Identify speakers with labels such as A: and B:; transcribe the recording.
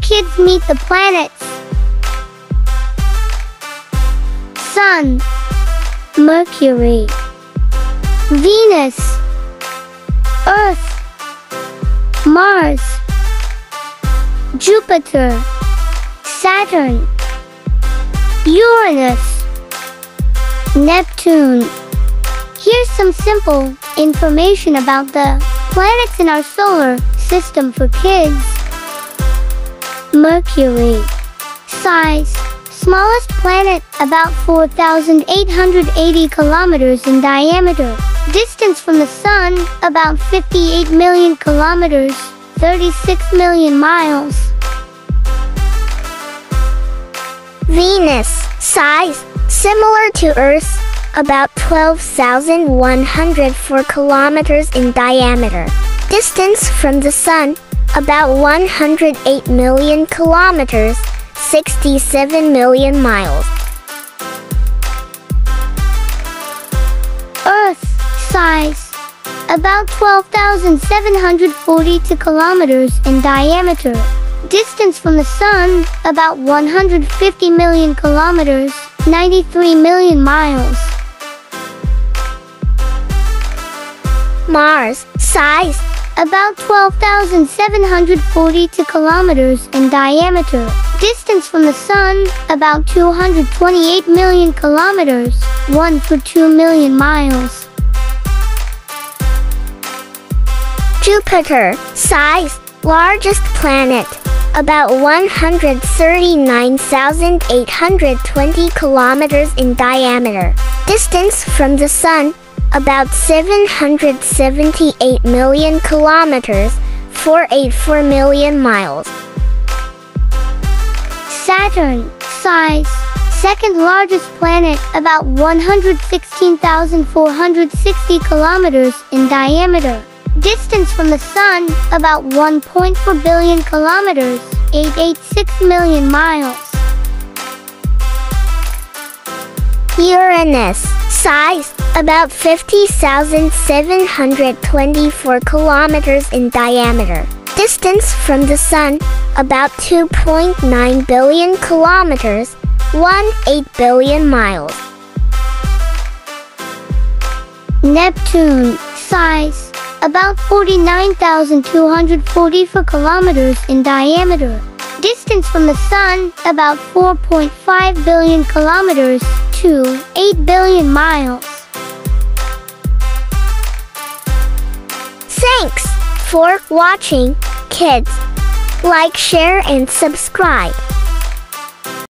A: Kids meet the planets. Sun, Mercury, Venus, Earth, Mars, Jupiter, Saturn, Uranus, Neptune. Here's some simple information about the planets in our solar system for kids. Mercury. Size. Smallest planet about 4,880 kilometers in diameter. Distance from the Sun about 58 million kilometers, 36 million miles.
B: Venus. Size. Similar to Earth, about 12,104 kilometers in diameter. Distance from the Sun, about 108 million kilometers, 67 million miles.
A: Earth. Size. About 12,742 kilometers in diameter. Distance from the Sun, about 150 million kilometers, 93 million miles.
B: Mars. Size.
A: About 12,742 kilometers in diameter. Distance from the Sun, about 228 million kilometers, 1 for 2 million miles.
B: Jupiter. Size. Largest planet. About 139,820 kilometers in diameter. Distance from the Sun. About 778 million kilometers, 484 million miles.
A: Saturn. Size. Second largest planet, about 116,460 kilometers in diameter. Distance from the Sun, about 1.4 billion kilometers, 886 million miles.
B: Uranus. Size. About 50,724 kilometers in diameter. Distance from the Sun. About 2.9 billion kilometers, 1.8 billion miles.
A: Neptune. Size. About 49,244 kilometers in diameter. Distance from the Sun, about 4.5 billion kilometers to 8 billion miles.
B: Thanks for watching, kids. Like, share, and subscribe.